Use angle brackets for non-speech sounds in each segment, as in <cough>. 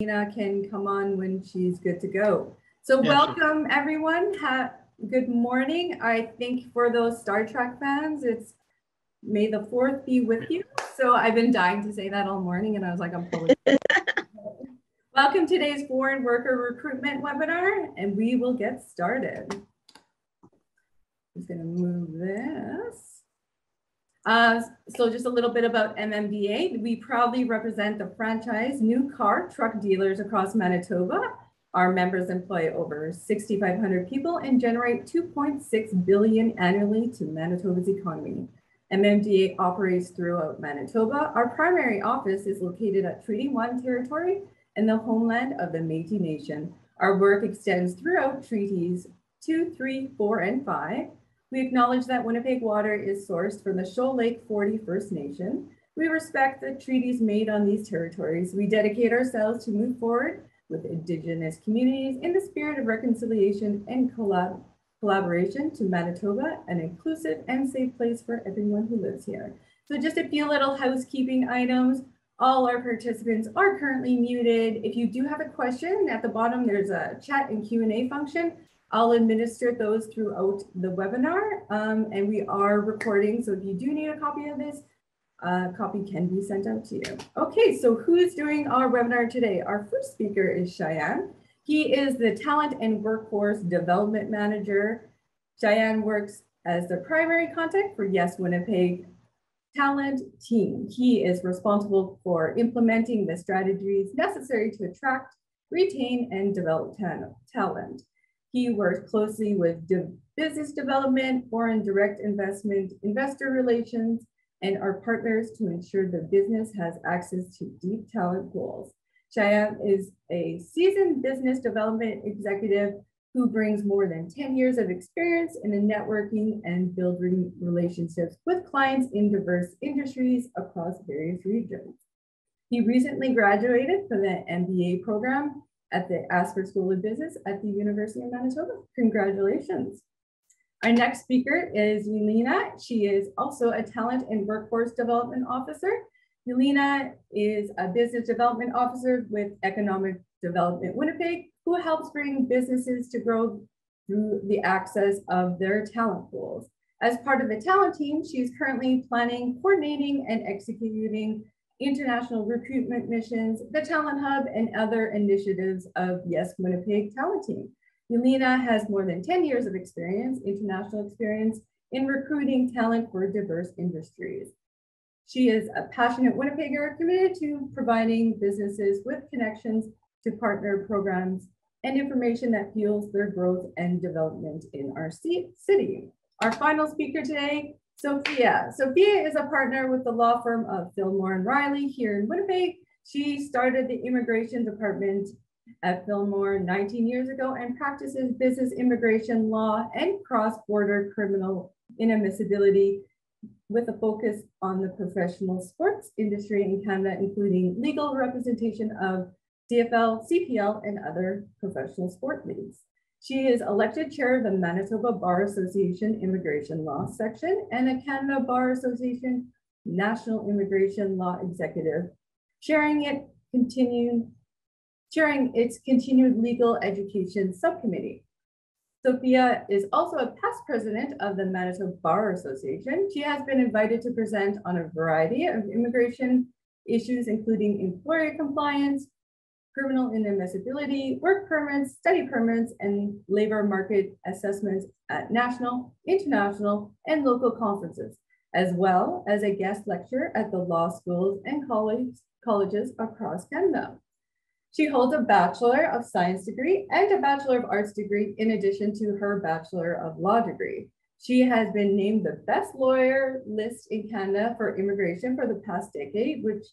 Nina can come on when she's good to go. So Yeah, welcome everyone. Ha- good morning. I think for those Star Trek fans, it's May the 4th be with you. So I've been dying to say that all morning and I was like, I'm probably. <laughs> welcome to today's foreign worker recruitment webinar and we will get started. I'm just gonna move this. Uh, so just a little bit about MMDA. We proudly represent the franchise new car truck dealers across Manitoba. Our members employ over 6,500 people and generate 2.6 billion annually to Manitoba's economy. MMDA operates throughout Manitoba. Our primary office is located at Treaty 1 territory and the homeland of the Métis Nation. Our work extends throughout treaties 2, 3, 4, and 5 we acknowledge that Winnipeg water is sourced from the Shoal Lake 40 First Nation. We respect the treaties made on these territories. We dedicate ourselves to move forward with Indigenous communities in the spirit of reconciliation and collab collaboration to Manitoba, an inclusive and safe place for everyone who lives here. So just a few little housekeeping items. All our participants are currently muted. If you do have a question, at the bottom there's a chat and Q&A function. I'll administer those throughout the webinar um, and we are recording. So if you do need a copy of this, a copy can be sent out to you. Okay, so who is doing our webinar today? Our first speaker is Shyam. He is the Talent and Workforce Development Manager. Shyam works as the primary contact for Yes Winnipeg talent team. He is responsible for implementing the strategies necessary to attract, retain, and develop talent. He works closely with de business development, foreign direct investment, investor relations, and our partners to ensure the business has access to deep talent pools. Shyam is a seasoned business development executive who brings more than 10 years of experience in networking and building relationships with clients in diverse industries across various regions. He recently graduated from the MBA program at the Asper School of Business at the University of Manitoba. Congratulations. Our next speaker is Yelena. She is also a talent and workforce development officer. Yelena is a business development officer with Economic Development Winnipeg, who helps bring businesses to grow through the access of their talent pools. As part of the talent team, she's currently planning, coordinating, and executing international recruitment missions, the Talent Hub, and other initiatives of Yes Winnipeg Talent Team. Yelena has more than 10 years of experience, international experience, in recruiting talent for diverse industries. She is a passionate Winnipegger committed to providing businesses with connections to partner programs and information that fuels their growth and development in our city. Our final speaker today Sofia. Sofia is a partner with the law firm of Fillmore and Riley here in Winnipeg. She started the immigration department at Fillmore 19 years ago and practices business immigration law and cross-border criminal inadmissibility with a focus on the professional sports industry in Canada, including legal representation of CFL, CPL, and other professional sport leagues. She is elected chair of the Manitoba Bar Association Immigration Law Section and a Canada Bar Association National Immigration Law Executive, sharing it continued, chairing its continued legal education subcommittee. Sofia is also a past president of the Manitoba Bar Association. She has been invited to present on a variety of immigration issues, including employer compliance, criminal inadmissibility, work permits, study permits, and labor market assessments at national, international, and local conferences, as well as a guest lecturer at the law schools and college, colleges across Canada. She holds a Bachelor of Science degree and a Bachelor of Arts degree in addition to her Bachelor of Law degree. She has been named the best lawyer list in Canada for immigration for the past decade, which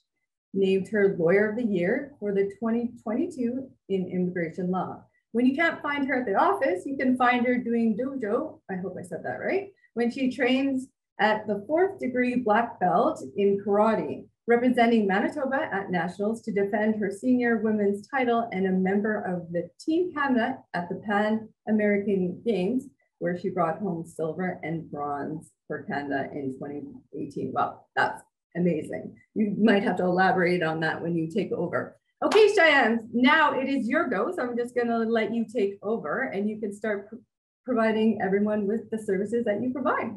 named her Lawyer of the Year for the 2022 in immigration law. When you can't find her at the office, you can find her doing dojo, I hope I said that right, when she trains at the fourth degree black belt in karate, representing Manitoba at nationals to defend her senior women's title and a member of the Team Canada at the Pan American Games, where she brought home silver and bronze for Canada in 2018. Well, that's amazing. You might have to elaborate on that when you take over. Okay, Shyam, now it is your go. So I'm just going to let you take over and you can start pr providing everyone with the services that you provide.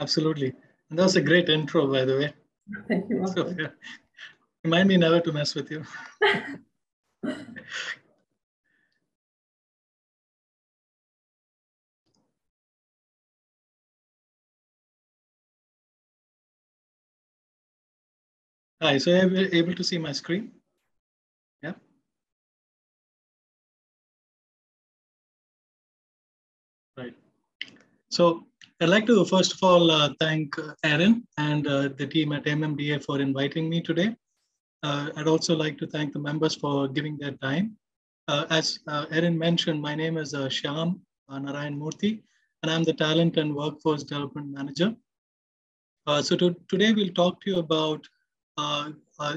Absolutely. And that was a great intro, by the way. Thank you. <laughs> So, yeah. Remind me never to mess with you. <laughs> Hi, so you able to see my screen? Yeah. Right. So I'd like to first of all uh, thank Aaron and uh, the team at MMDA for inviting me today. Uh, I'd also like to thank the members for giving their time. Uh, as Aaron mentioned, my name is uh, Shyam Narayan Murthy, and I'm the Talent and Workforce Development Manager. Uh, so to, today we'll talk to you about uh,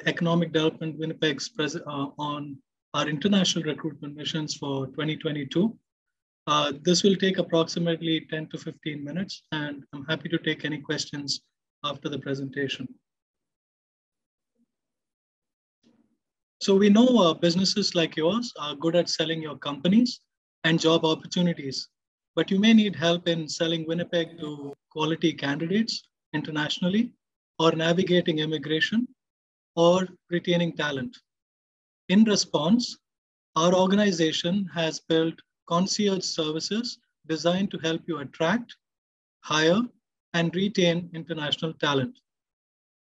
economic development Winnipeg's pres- uh, on our international recruitment missions for 2022. Uh, this will take approximately 10 to 15 minutes, and I'm happy to take any questions after the presentation. So we know uh, businesses like yours are good at selling your companies and job opportunities, but you may need help in selling Winnipeg to quality candidates internationally or navigating immigration or retaining talent. In response, our organization has built concierge services designed to help you attract, hire, and retain international talent.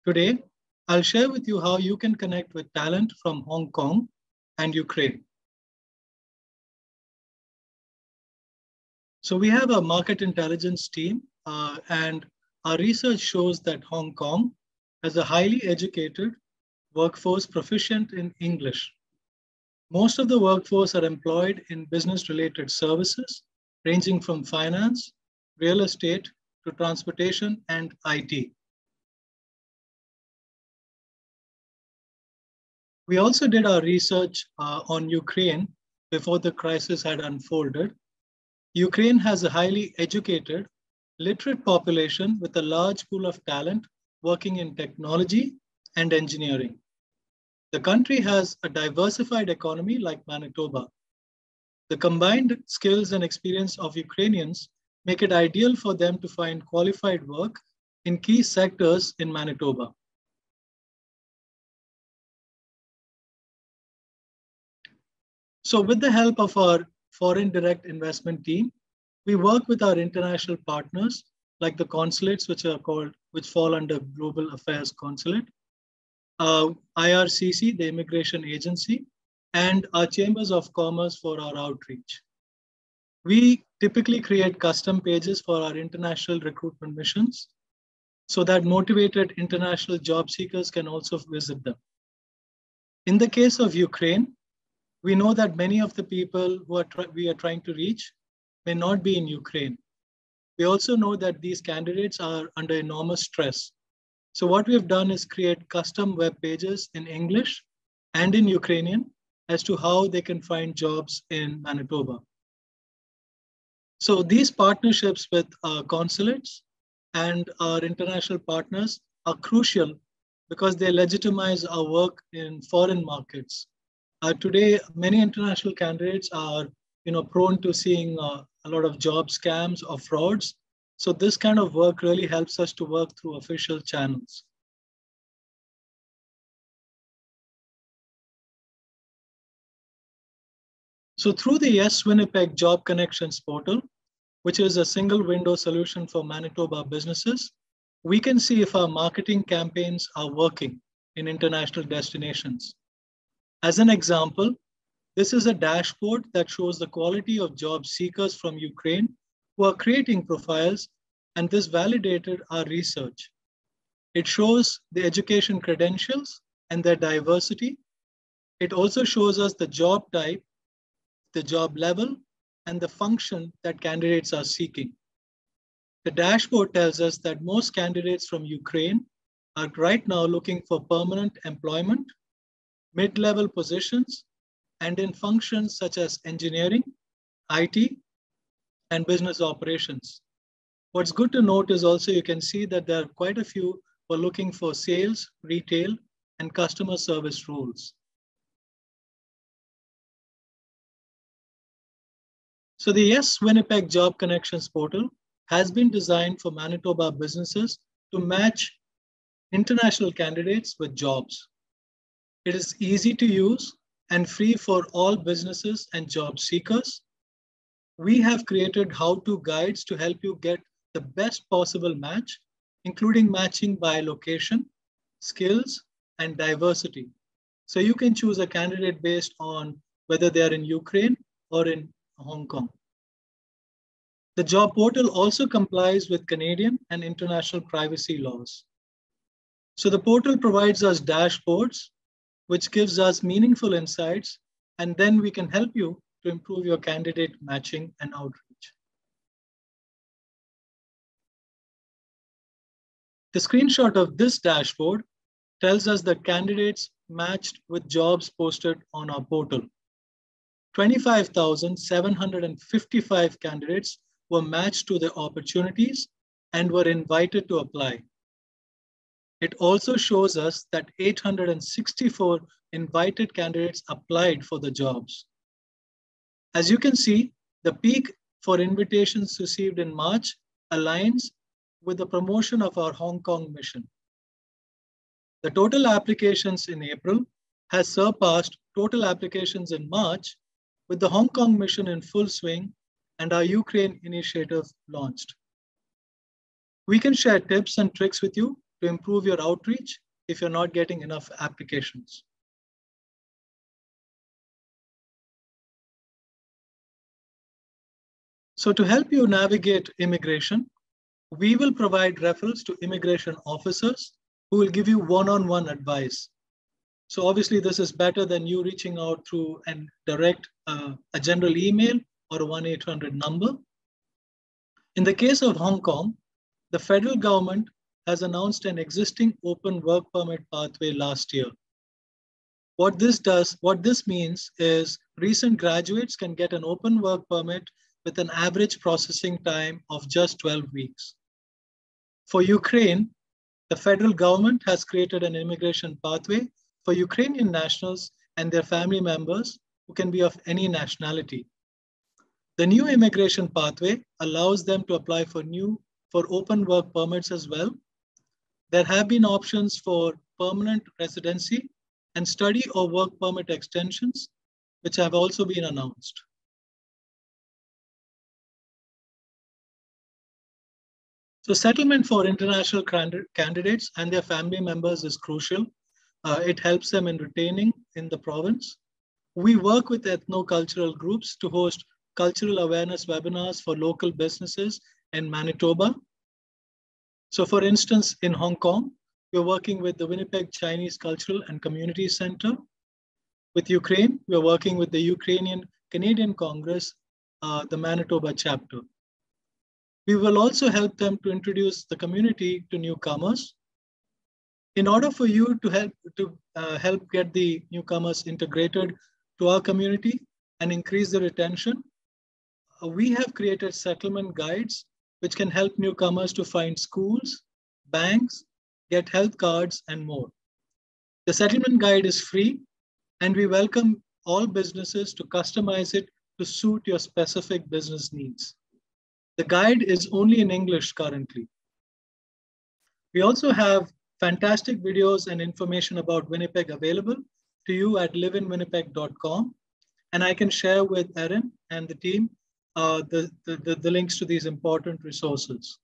Today, I'll share with you how you can connect with talent from Hong Kong and Ukraine. So we have a market intelligence team, uh, and our research shows that Hong Kong has a highly educated workforce proficient in English. Most of the workforce are employed in business related services, ranging from finance, real estate, to transportation and IT. We also did our research uh, on Ukraine before the crisis had unfolded. Ukraine has a highly educated literate population with a large pool of talent working in technology and engineering. The country has a diversified economy like Manitoba. The combined skills and experience of Ukrainians make it ideal for them to find qualified work in key sectors in Manitoba. So with the help of our foreign direct investment team, we work with our international partners like the consulates, which are called, which fall under Global Affairs Consulate, uh, IRCC, the immigration agency, and our chambers of commerce for our outreach. We typically create custom pages for our international recruitment missions so that motivated international job seekers can also visit them. In the case of Ukraine, we know that many of the people who are we are trying to reach may not be in Ukraine. We also know that these candidates are under enormous stress. So what we've done is create custom web pages in English and in Ukrainian as to how they can find jobs in Manitoba. So these partnerships with uh, consulates and our international partners are crucial because they legitimize our work in foreign markets. Uh, today, many international candidates are you know, prone to seeing uh, a lot of job scams or frauds. So this kind of work really helps us to work through official channels. So through the Yes Winnipeg Job Connections portal, which is a single window solution for Manitoba businesses, we can see if our marketing campaigns are working in international destinations. As an example, this is a dashboard that shows the quality of job seekers from Ukraine who are creating profiles, and this validated our research. It shows the education credentials and their diversity. It also shows us the job type, the job level, and the function that candidates are seeking. The dashboard tells us that most candidates from Ukraine are right now looking for permanent employment, mid-level positions, and in functions such as engineering, IT, and business operations. What's good to note is also you can see that there are quite a few who are looking for sales, retail, and customer service roles. So the Yes Winnipeg Job Connections portal has been designed for Manitoba businesses to match international candidates with jobs. It is easy to use and free for all businesses and job seekers. We have created how-to guides to help you get the best possible match, including matching by location, skills, and diversity. So you can choose a candidate based on whether they are in Ukraine or in Hong Kong. The job portal also complies with Canadian and international privacy laws. So the portal provides us dashboards, which gives us meaningful insights, and then we can help you to improve your candidate matching and outreach. The screenshot of this dashboard tells us the candidates matched with jobs posted on our portal. 25,755 candidates were matched to the opportunities and were invited to apply. It also shows us that 864 invited candidates applied for the jobs. As you can see, the peak for invitations received in March aligns with the promotion of our Hong Kong mission. The total applications in April has surpassed total applications in March with the Hong Kong mission in full swing and our Ukraine initiative launched. We can share tips and tricks with you to improve your outreach if you're not getting enough applications. So to help you navigate immigration, we will provide referrals to immigration officers who will give you one-on-one advice. So obviously this is better than you reaching out through and direct uh, a general email or a 1-800 number. In the case of Hong Kong, the federal government has announced an existing open work permit pathway last year. What this does, what this means is recent graduates can get an open work permit with an average processing time of just 12 weeks. For Ukraine, the federal government has created an immigration pathway for Ukrainian nationals and their family members who can be of any nationality. The new immigration pathway allows them to apply for new for open work permits as well. There have been options for permanent residency and study or work permit extensions, which have also been announced. So settlement for international candidates and their family members is crucial. Uh, it helps them in retaining in the province. We work with ethno-cultural groups to host cultural awareness webinars for local businesses in Manitoba. So for instance, in Hong Kong, we're working with the Winnipeg Chinese Cultural and Community Center. With Ukraine, we're working with the Ukrainian Canadian Congress, uh, the Manitoba chapter. We will also help them to introduce the community to newcomers. In order for you to help to uh, help get the newcomers integrated to our community and increase the retention, uh, we have created settlement guides which can help newcomers to find schools, banks, get health cards, and more. The settlement guide is free, and we welcome all businesses to customize it to suit your specific business needs. The guide is only in English currently. We also have fantastic videos and information about Winnipeg available to you at liveinwinnipeg.com. And I can share with Erin and the team uh, the, the, the links to these important resources.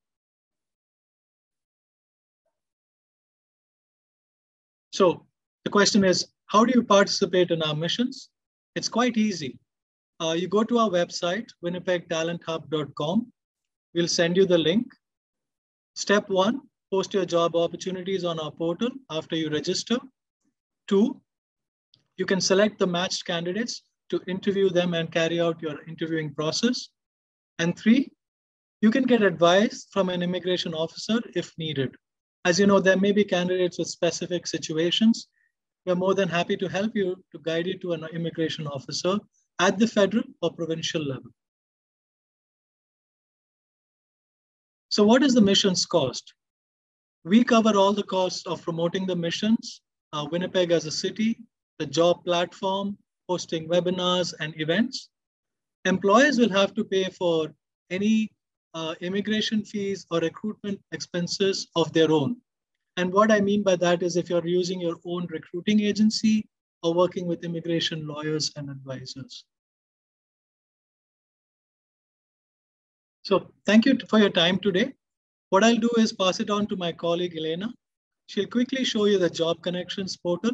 So the question is, how do you participate in our missions? It's quite easy. Uh, you go to our website, winnipegtalenthub.com, We'll send you the link. Step one, post your job opportunities on our portal after you register. Two, you can select the matched candidates to interview them and carry out your interviewing process. And three, you can get advice from an immigration officer if needed. As you know, there may be candidates with specific situations. We're more than happy to help you to guide you to an immigration officer at the federal or provincial level. So what is the missions cost? We cover all the costs of promoting the missions, uh, Winnipeg as a city, the job platform, hosting webinars and events. Employers will have to pay for any uh, immigration fees or recruitment expenses of their own. And what I mean by that is if you're using your own recruiting agency or working with immigration lawyers and advisors. So thank you for your time today. What I'll do is pass it on to my colleague, Elena. She'll quickly show you the Job Connections portal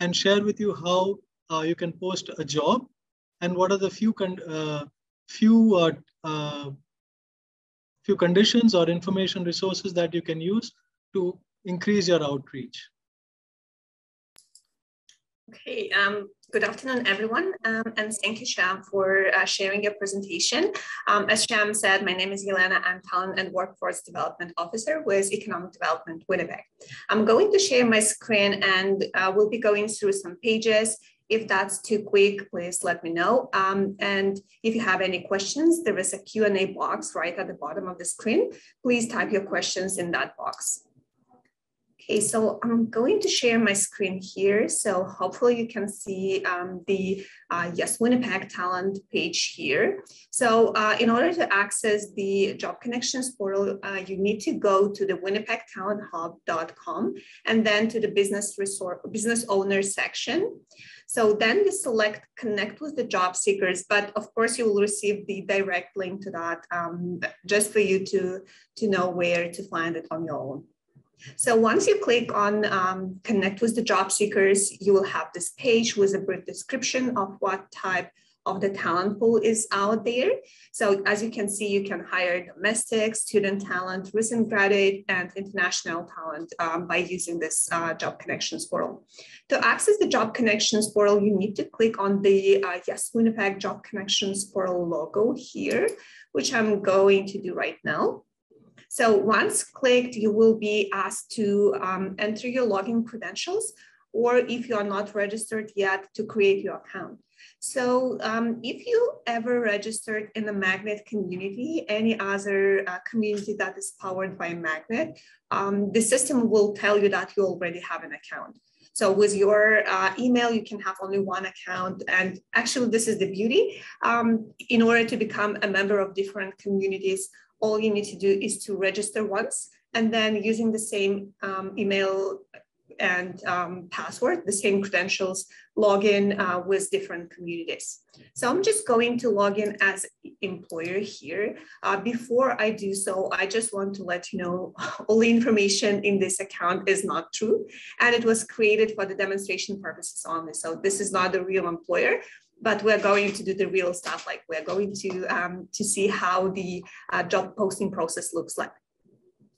and share with you how uh, you can post a job and what are the few, uh, few, uh, uh, few conditions or information resources that you can use to increase your outreach. Okay, um, good afternoon, everyone, um, and thank you, Shyam, for uh, sharing your presentation. Um, as Shyam said, my name is Yelena. I'm Talent and Workforce Development Officer with Economic Development Winnipeg. I'm going to share my screen and uh, we'll be going through some pages. If that's too quick, please let me know. Um, and if you have any questions, there is a Q&A box right at the bottom of the screen. Please type your questions in that box. Okay, so I'm going to share my screen here. So hopefully you can see um, the uh, Yes Winnipeg talent page here. So uh, in order to access the Job Connections portal, uh, you need to go to the winnipegtalenthub.com and then to the business resource, business owner section. So then you select connect with the job seekers, but of course you will receive the direct link to that um, just for you to, to know where to find it on your own. So once you click on um, connect with the job seekers, you will have this page with a brief description of what type of the talent pool is out there. So as you can see, you can hire domestic, student talent, recent graduate, and international talent um, by using this uh, Job Connections portal. To access the Job Connections portal, you need to click on the uh, Yes Winnipeg Job Connections portal logo here, which I'm going to do right now. So once clicked, you will be asked to um, enter your login credentials, or if you are not registered yet, to create your account. So um, if you ever registered in the Magnet community, any other uh, community that is powered by Magnet, um, the system will tell you that you already have an account. So with your uh, email, you can have only one account. And actually, this is the beauty. Um, in order to become a member of different communities, all you need to do is to register once and then using the same um, email and um, password, the same credentials, log in uh, with different communities. So I'm just going to log in as employer here. Uh, before I do so, I just want to let you know <laughs> all the information in this account is not true. And it was created for the demonstration purposes only. So this is not the real employer but we're going to do the real stuff. Like we're going to, um, to see how the uh, job posting process looks like.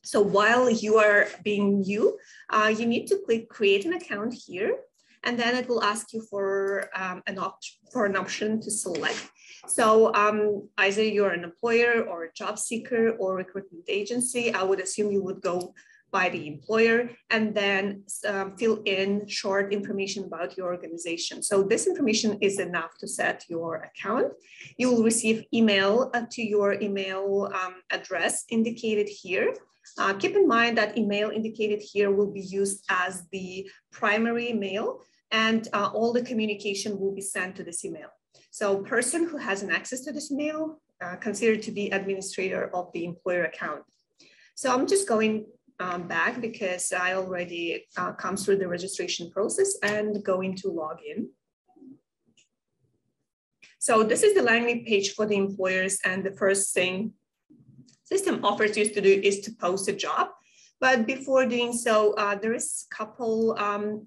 So while you are being you, uh, you need to click create an account here, and then it will ask you for um, an option for an option to select. So um, either you're an employer or a job seeker or recruitment agency. I would assume you would go by the employer and then um, fill in short information about your organization. So this information is enough to set your account. You will receive email uh, to your email um, address indicated here. Uh, keep in mind that email indicated here will be used as the primary mail and uh, all the communication will be sent to this email. So person who has an access to this email uh, considered to be administrator of the employer account. So I'm just going um, back because I already uh, come through the registration process and going to login. So this is the landing page for the employers and the first thing system offers you to do is to post a job. But before doing so, uh, there is a couple um,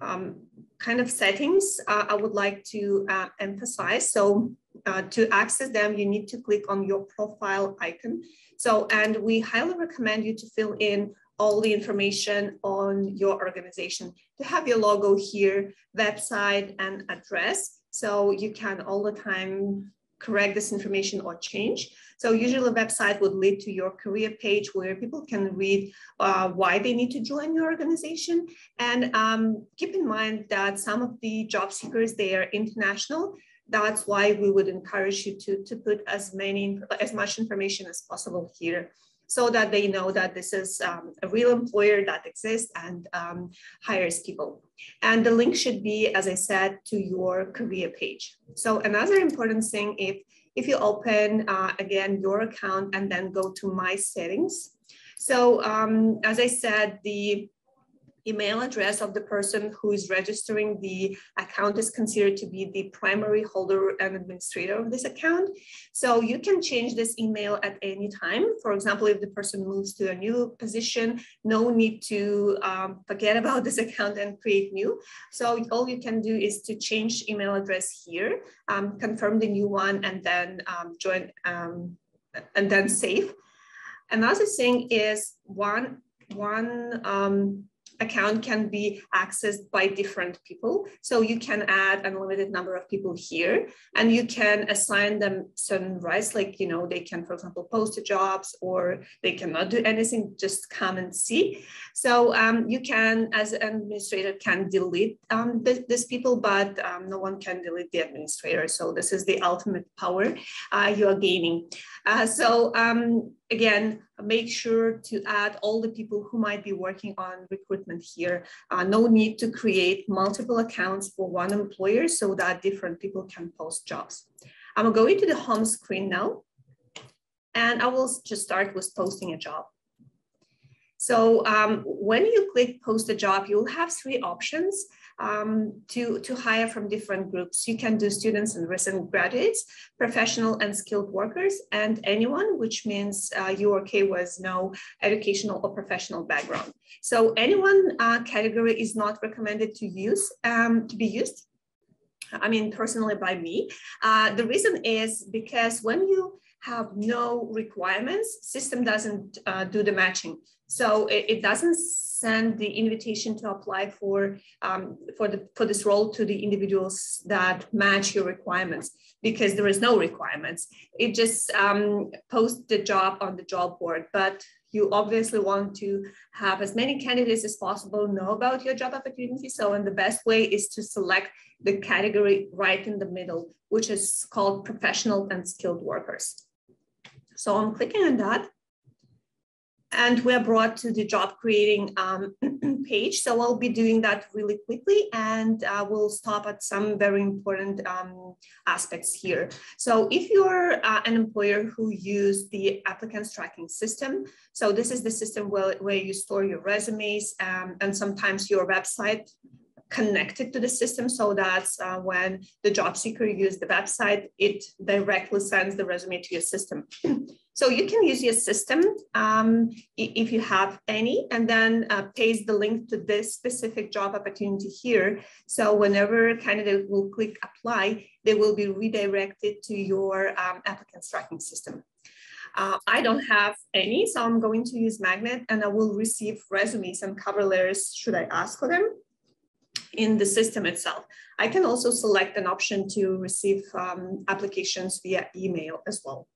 um, kind of settings uh, I would like to uh, emphasize. So uh, to access them, you need to click on your profile icon. So, and we highly recommend you to fill in all the information on your organization to have your logo here, website and address. So you can all the time correct this information or change. So usually a website would lead to your career page where people can read uh, why they need to join your organization. And um, keep in mind that some of the job seekers, they are international that's why we would encourage you to, to put as many, as much information as possible here. so that they know that this is um, a real employer that exists and um, hires people. And the link should be, as I said, to your career page. So another important thing, if, if you open, uh, again, your account and then go to My Settings. So um, as I said, the email address of the person who is registering the account is considered to be the primary holder and administrator of this account. So you can change this email at any time. For example, if the person moves to a new position, no need to um, forget <laughs> about this account and create new. So all you can do is to change email address here, um, confirm the new one, and then um, join um, and then save. Another thing is one one um, account can be accessed by different people. So you can add unlimited number of people here and you can assign them certain rights, like, you know, they can, for example, post the jobs or they cannot do anything, just come and see. So um, you can, as an administrator, can delete um, th these people, but um, no one can delete the administrator. So this is the ultimate power uh, you are gaining. Uh, so um, again, make sure to add all the people who might be working on recruitment here. Uh, no need to create multiple accounts for one employer so that different people can post jobs. I'm going to the home screen now, and I will just start with posting a job. So um, when you click post a job, you'll have three options um, to, to hire from different groups. You can do students and recent graduates, professional and skilled workers, and anyone, which means uh, okay with no educational or professional background. So anyone uh, category is not recommended to use, um, to be used. I mean, personally by me. Uh, the reason is because when you have no requirements, system doesn't uh, do the matching. So it, it, doesn't send the invitation to apply for, um, for, the, for this role to the individuals that match your requirements because there is no requirements. It just um, posts the job on the job board, but you obviously want to have as many candidates as possible know about your job opportunity. So, and the best way is to select the category right in the middle, which is called professional and skilled workers. So I'm clicking on that. And we're brought to the job creating um, <clears throat> page. So I'll be doing that really quickly and uh, we'll stop at some very important um, aspects here. So if you're uh, an employer who use the applicants tracking system, so this is the system where, where you store your resumes um, and sometimes your website connected to the system so that uh, when the job seeker uses the website, it directly sends the resume to your system. <clears throat> so you can use your system um, if you have any, and then uh, paste the link to this specific job opportunity here. So whenever candidate will click apply, they will be redirected to your um, applicants tracking system. Uh, I don't have any, so I'm going to use Magnet and I will receive resumes and cover letters should I ask for them in the system itself. I can also select an option to receive um, applications via email as well.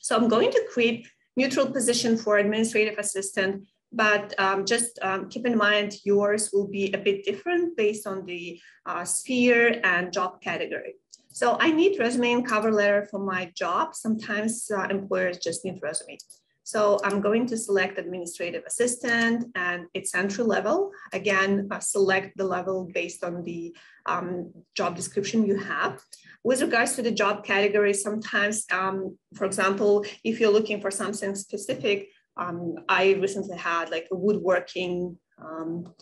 So I'm going to create neutral position for administrative assistant, but um, just um, keep in mind yours will be a bit different based on the uh, sphere and job category. So I need resume and cover letter for my job. Sometimes uh, employers just need resume. So I'm going to select administrative assistant and it's entry level. Again, uh, select the level based on the um, job description you have. With regards to the job category, sometimes, um, for example, if you're looking for something specific, um, I recently had like a woodworking um,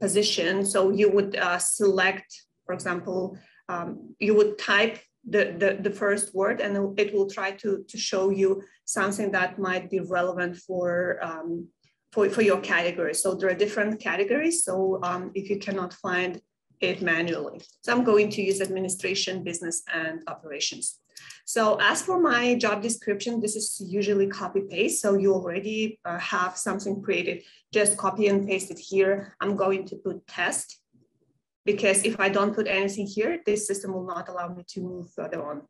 position. So you would uh, select, for example, um, you would type the, the, the first word and it will try to, to show you something that might be relevant for, um, for, for your category. So there are different categories. So um, if you cannot find it manually. So I'm going to use administration, business, and operations. So as for my job description, this is usually copy paste. So you already uh, have something created, just copy and paste it here. I'm going to put test because if I don't put anything here, this system will not allow me to move further on.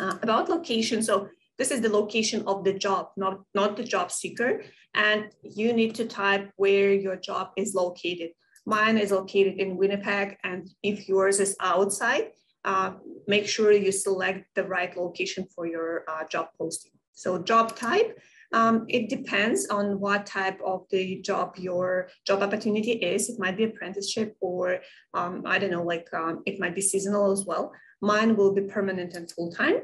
Uh, about location, so this is the location of the job, not, not the job seeker. And you need to type where your job is located. Mine is located in Winnipeg, and if yours is outside, uh, make sure you select the right location for your uh, job posting. So job type, Um, it depends on what type of the job your job opportunity is. It might be apprenticeship or um, I don't know, like um, it might be seasonal as well. Mine will be permanent and full-time.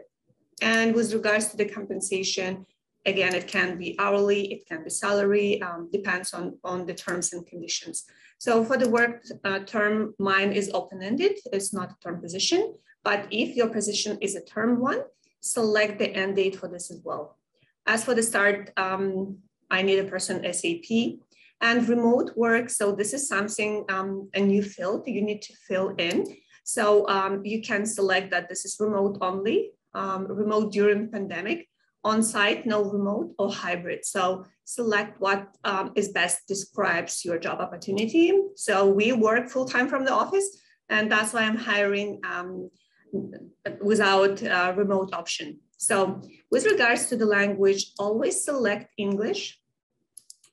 And with regards to the compensation, again, it can be hourly, it can be salary, um, depends on, on the terms and conditions. So for the work uh, term, mine is open-ended, it's not a term position, but if your position is a term one, select the end date for this as well. As for the start, um, I need a person SAP and remote work. So this is something, um, a new field you need to fill in. So um, you can select that this is remote only, um, remote during pandemic, on-site, no remote or hybrid. So select what um, is best describes your job opportunity. So we work full-time from the office and that's why I'm hiring um, without a remote option. So with regards to the language, always select English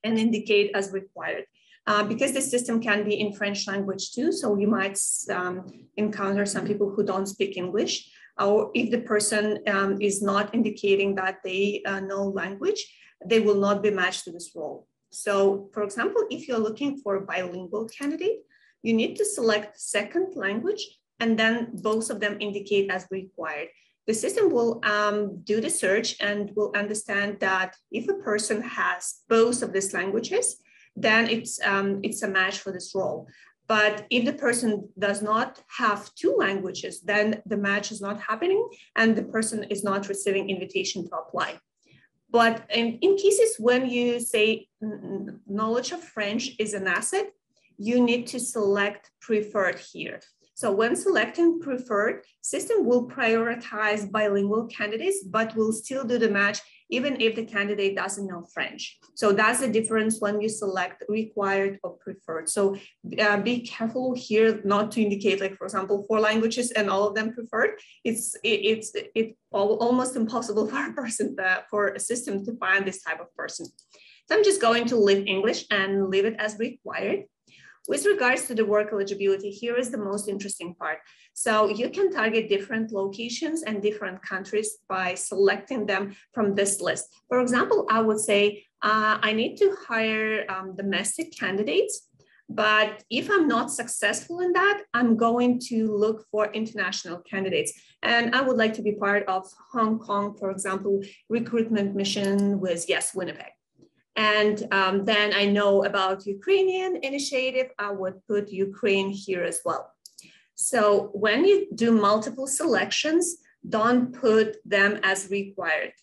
and indicate as required. Uh, because the system can be in French language too, so you might um, encounter some people who don't speak English, or if the person um, is not indicating that they uh, know language, they will not be matched to this role. So for example, if you're looking for a bilingual candidate, you need to select second language and then both of them indicate as required. The system will um, do the search and will understand that if a person has both of these languages, then it's, um, it's a match for this role. But if the person does not have two languages, then the match is not happening and the person is not receiving invitation to apply. But in, in cases when you say knowledge of French is an asset, you need to select preferred here. So when selecting preferred, system will prioritize bilingual candidates, but will still do the match even if the candidate doesn't know French. So that's the difference when you select required or preferred. So uh, be careful here not to indicate like, for example, four languages and all of them preferred. It's, it, it's it almost impossible <laughs> for a person, to, for a system to find this type of person. So I'm just going to leave English and leave it as required. With regards to the work eligibility, here is the most interesting part. So you can target different locations and different countries by selecting them from this list. For example, I would say, uh, I need to hire um, domestic candidates, but if I'm not successful in that, I'm going to look for international candidates. And I would like to be part of Hong Kong, for example, recruitment mission with Yes Winnipeg. And um, then I know about Ukrainian initiative, I would put Ukraine here as well. So when you do multiple selections, don't put them as required.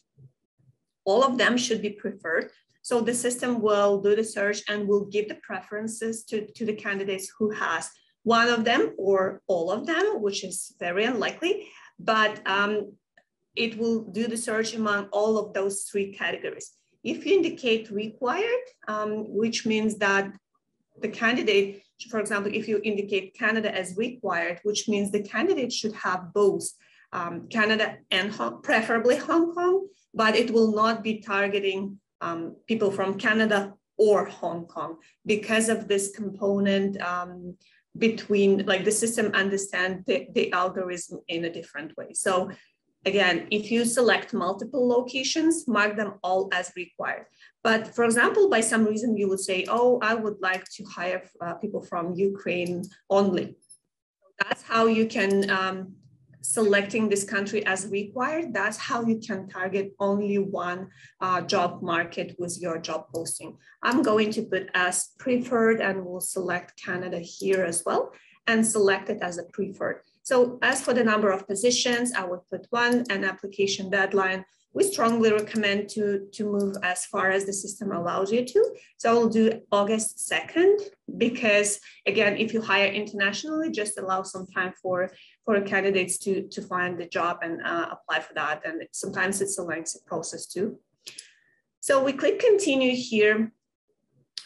All of them should be preferred. So the system will do the search and will give the preferences to, to the candidates who has one of them or all of them, which is very unlikely, but um, it will do the search among all of those three categories. If you indicate required, um, which means that the candidate, for example, if you indicate Canada as required, which means the candidate should have both um, Canada and Hong, preferably Hong Kong, but it will not be targeting um, people from Canada or Hong Kong because of this component um, between like the system understand the, the algorithm in a different way. So Again, if you select multiple locations, mark them all as required. But for example, by some reason you would say, oh, I would like to hire uh, people from Ukraine only. That's how you can, um, selecting this country as required, that's how you can target only one uh, job market with your job posting. I'm going to put as preferred and we'll select Canada here as well and select it as a preferred. So as for the number of positions, I would put one and application deadline. We strongly recommend to, to move as far as the system allows you to. So I'll do August 2nd, because again, if you hire internationally, just allow some time for, for candidates to, to find the job and uh, apply for that. And sometimes it's a lengthy process too. So we click continue here.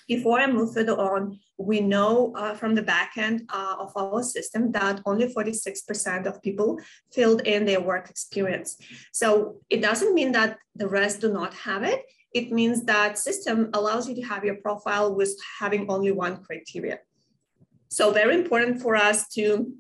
Before I move further on, we know uh, from the backend uh, of our system that only 46% of people filled in their work experience. So it doesn't mean that the rest do not have it. It means that system allows you to have your profile with having only one criteria. So very important for us to,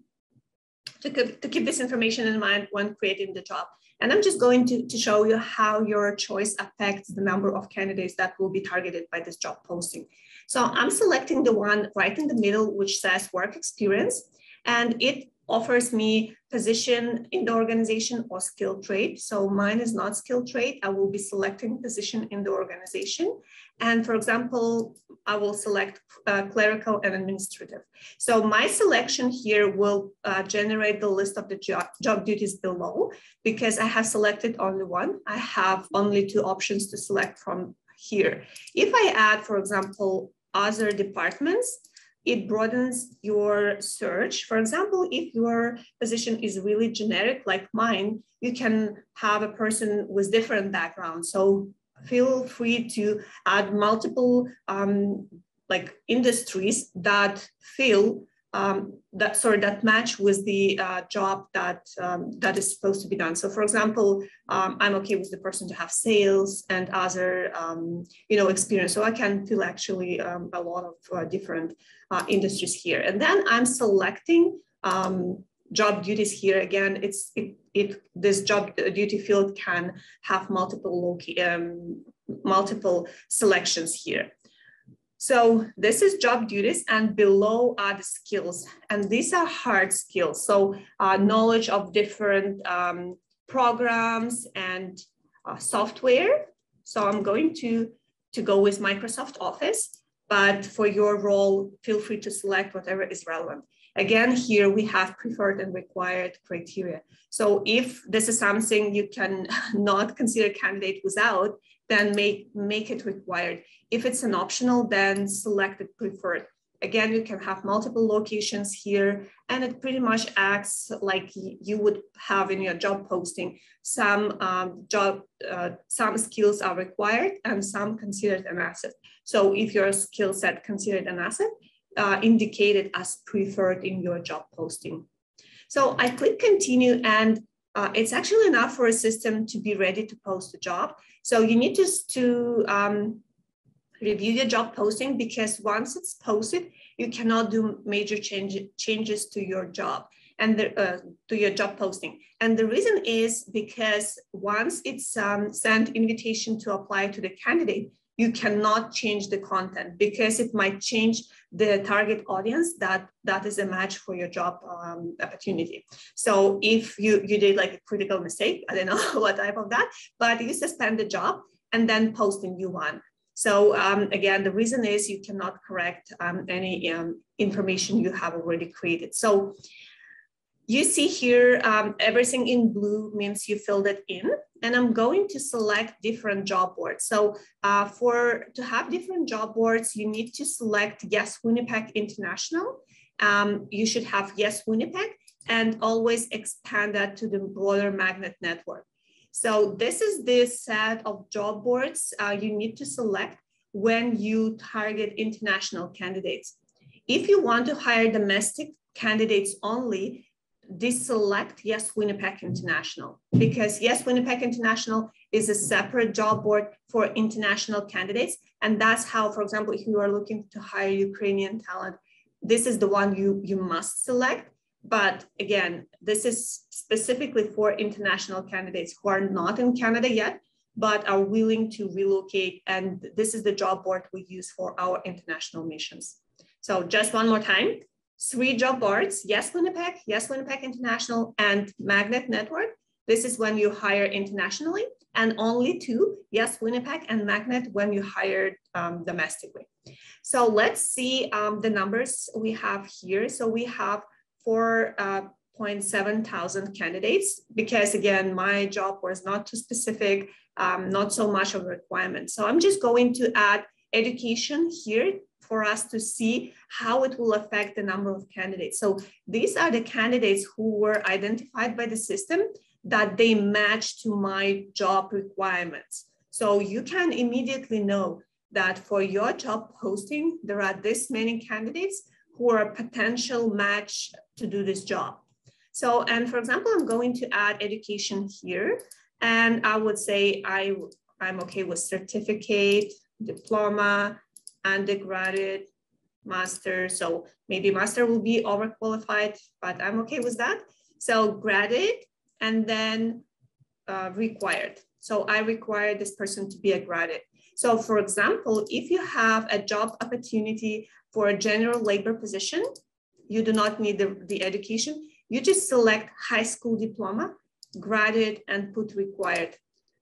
to, to keep this information in mind when creating the job. And I'm just going to, to show you how your choice affects the number of candidates that will be targeted by this job posting. So I'm selecting the one right in the middle, which says work experience, and it offers me position in the organization or skill trade. So mine is not skill trade. I will be selecting position in the organization. And for example, I will select uh, clerical and administrative. So my selection here will uh, generate the list of the job, job duties below because I have selected only one. I have only two options to select from here. If I add, for example, other departments, it broadens your search. For example, if your position is really generic like mine, you can have a person with different backgrounds. So feel free to add multiple um, like industries that fill um, that sorry that match with the uh, job that um, that is supposed to be done. So, for example, um, I'm okay with the person to have sales and other um, you know experience. So I can fill actually um, a lot of uh, different uh, industries here, and then I'm selecting um, job duties here. Again, it's it, it this job duty field can have multiple multiple selections here. So this is job duties and below are the skills. And these are hard skills. So uh, knowledge of different um, programs and uh, software. So I'm going to, to go with Microsoft Office, but for your role, feel free to select whatever is relevant. Again, here we have preferred and required criteria. So if this is something you can <laughs> not consider candidate without, then make, make it required. If it's an optional, then select it preferred. Again, you can have multiple locations here and it pretty much acts like you would have in your job posting. Some um, job, uh, some skills are required and some considered an asset. So if your skill set considered an asset, uh, indicated as preferred in your job posting. So I click continue and uh, it's actually enough for a system to be ready to post a job. So you need just to um, review your job posting because once it's posted, you cannot do major change, changes to your job and the, uh, to your job posting. And the reason is because once it's um, sent invitation to apply to the candidate, you cannot change the content because it might change the target audience that that is a match for your job um, opportunity. So if you you did like a critical mistake i don't <laughs> know what type of that but you suspend the job and then post a new one. So um, again the reason is you cannot correct um, any um, information you have already created. So you see here, um, everything in blue means you filled it in and I'm going to select different job boards. So uh, for to have different job boards, you need to select Yes Winnipeg International. Um, you should have Yes Winnipeg and always expand that to the broader magnet network. So this is the set of job boards uh, you need to select when you target international candidates. If you want to hire domestic candidates only, deselect Yes Winnipeg International because Yes Winnipeg International is a separate job board for international candidates. And that's how, for example, if you are looking to hire Ukrainian talent, this is the one you, you must select. But again, this is specifically for international candidates who are not in Canada yet, but are willing to relocate. And this is the job board we use for our international missions. So just one more time, three job boards, Yes Winnipeg, Yes Winnipeg International, and Magnet Network. This is when you hire internationally, and only two, Yes Winnipeg and Magnet when you hire um, domestically. So let's see um, the numbers we have here. So we have 4.7 uh, thousand candidates because again, my job was not too specific, um, not so much of a requirement. So I'm just going to add education here for us to see how it will affect the number of candidates. So these are the candidates who were identified by the system that they match to my job requirements. So you can immediately know that for your job posting, there are this many candidates who are a potential match to do this job. So, and for example, I'm going to add education here, and I would say I, I'm okay with certificate, diploma, undergraduate, master. So maybe master will be overqualified, but I'm okay with that. So graduate, and then uh, required. So I require this person to be a graduate. So for example, if you have a job opportunity for a general labor position, you do not need the, the education. You just select high school diploma, graduate, and put required.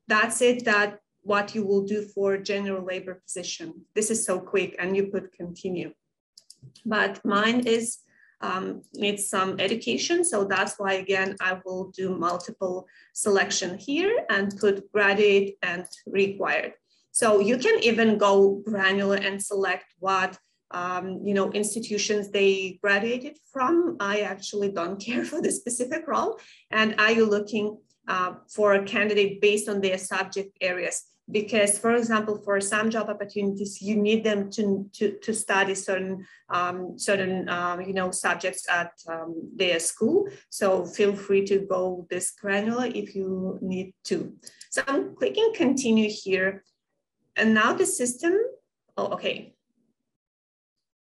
That's it, that what you will do for general labor position. This is so quick and you could continue. But mine is um, needs some education. So that's why, again, I will do multiple selection here and put graduate and required. So you can even go granular and select what um, you know, institutions they graduated from. I actually don't <laughs> care for the specific role. And are you looking uh, for a candidate based on their subject areas? Because, for example, for some job opportunities, you need them to, to, to study certain, um, certain um, you know, subjects at um, their school. So feel free to go this granular if you need to. So I'm clicking continue here. And now the system, oh, okay,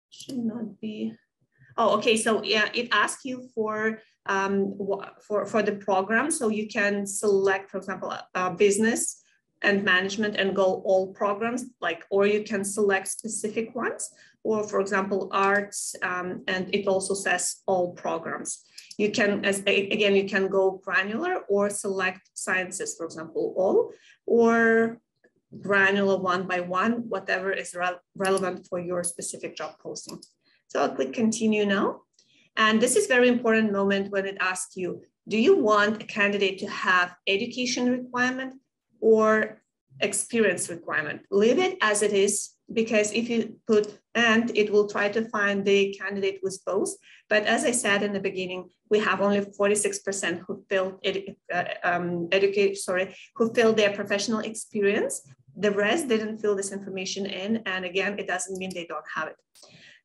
should not be. Oh, okay. So yeah, it asks you for um, for for the program, so you can select, for example, business and management and go all programs, like, or you can select specific ones, or for example, arts, um, and it also says all programs. You can, as again, you can go granular or select sciences, for example, all, or granular one by one, whatever is re relevant for your specific job posting. So I'll click continue now. And this is very important moment when it asks you, do you want a candidate to have education requirement or experience requirement? Leave it as it is because if you put and it will try to find the candidate with both. But as I said in the beginning, we have only 46% who filled uh, um, educate, sorry, who filled their professional experience. The rest didn't fill this information in. And again, it doesn't mean they don't have it.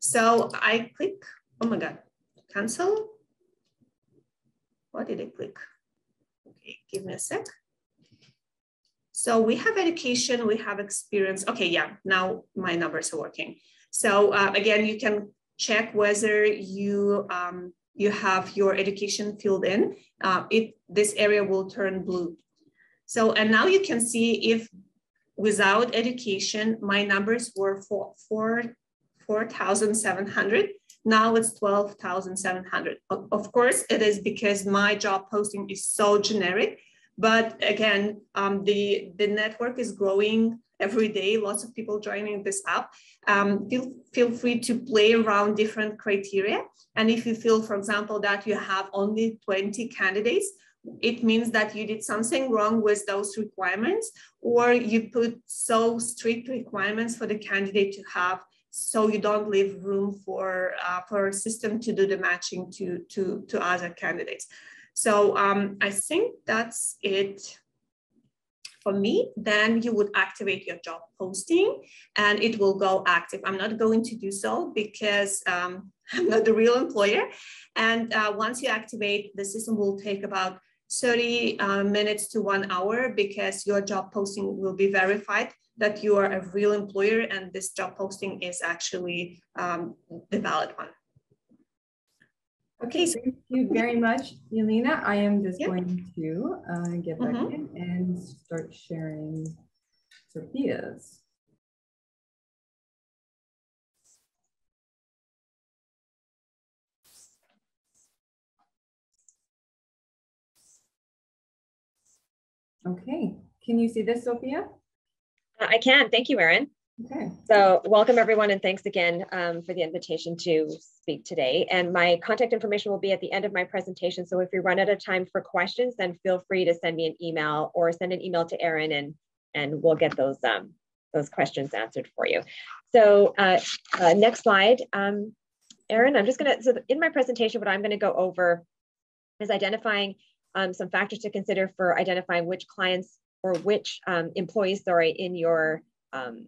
So I click, oh my God, cancel. What did I click? Okay, give me a sec. So we have education, we have experience. Okay, yeah, now my numbers are working. So uh, again, you can check whether you um, you have your education filled in. Uh, it this area will turn blue. So and now you can see if without education, my numbers were for, for 4,700. Now it's 12,700. Of course, it is because my job posting is so generic. But again, um, the, the network is growing every day, lots of people joining this app. Um, feel, feel free to play around different criteria. And if you feel, for example, that you have only 20 candidates, it means that you did something wrong with those requirements, or you put so strict requirements for the candidate to have so you don't leave room for uh, for a system to do the matching to to to other candidates so um, i think that's it for me. Then you would activate your job posting and it will go active. I'm not going to do so because um, <laughs> i'm not the real employer. And uh, once you activate the system will take about 30 uh, minutes to one hour because your job posting will be verified that you are a real employer and this job posting is actually um, the valid one. Okay, thank you very much, Yelena. I am just going to uh, get back mm -hmm. in and start sharing Sofia's. Okay, can you see this, Sophia? Uh, I can. Thank you, Erin. Okay. So welcome everyone and thanks again um, for the invitation to speak today. And my contact information will be at the end of my presentation. So if you run out of time for questions, then feel free to send me an email or send an email to Erin and, and we'll get those, um, those questions answered for you. So uh, uh, next slide. Um, Erin, I'm just gonna, so in my presentation, what I'm gonna go over is identifying um, some factors to consider for identifying which clients or which um, employees, sorry, in your um,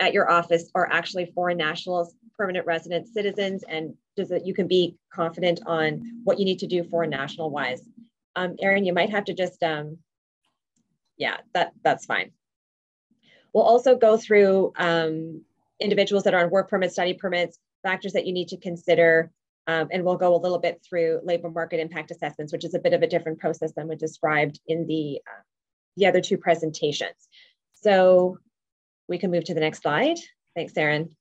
at your office are actually foreign nationals, permanent resident citizens, and does it you can be confident on what you need to do foreign national wise. Um, Erin, you might have to just um, yeah, that that's fine. We'll also go through um, individuals that are on work permits, study permits, factors that you need to consider, um, and we'll go a little bit through labor market impact assessments, which is a bit of a different process than we described in the uh, the other two presentations. So we can move to the next slide. Thanks, Erin.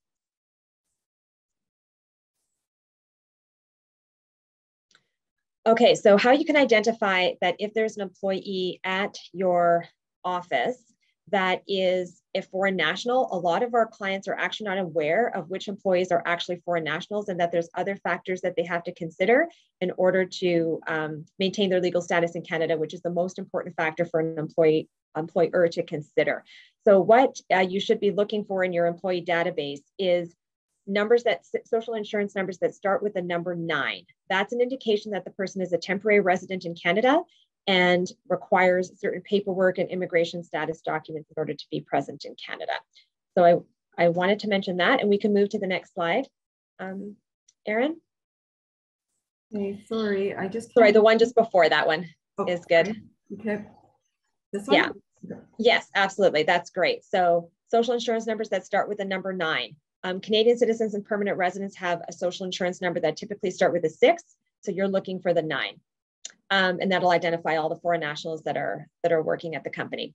Okay, so how you can identify that if there's an employee at your office that is a foreign national, a lot of our clients are actually not aware of which employees are actually foreign nationals and that there's other factors that they have to consider in order to um, maintain their legal status in Canada, which is the most important factor for an employee employer to consider. So what uh, you should be looking for in your employee database is numbers that social insurance numbers that start with the number nine. That's an indication that the person is a temporary resident in Canada and requires certain paperwork and immigration status documents in order to be present in Canada. So I, I wanted to mention that and we can move to the next slide. Um, Erin? Hey, sorry, I just- Sorry, the one just before that one oh, is good. Okay. This one? Yeah. Yes, absolutely. That's great. So social insurance numbers that start with the number nine. Um, Canadian citizens and permanent residents have a social insurance number that typically start with a six. So you're looking for the nine. Um, and that'll identify all the foreign nationals that are that are working at the company.